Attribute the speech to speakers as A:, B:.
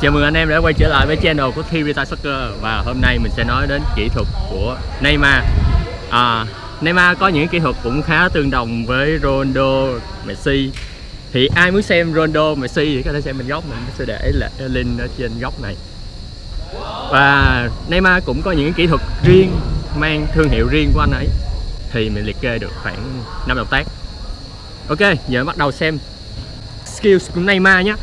A: Chào mừng anh em đã quay trở lại với channel của Thi Soccer Và hôm nay mình sẽ nói đến kỹ thuật của Neymar. À, Neymar có những kỹ thuật cũng khá tương đồng với Ronaldo, Messi. Thì ai muốn xem Ronaldo, Messi thì có thể xem bên góc mình sẽ để là link ở trên góc này. Và Neymar cũng có những kỹ thuật riêng, mang thương hiệu riêng của anh ấy. Thì mình liệt kê được khoảng 5 động tác. Ok, giờ bắt đầu xem skills của Neymar nhé.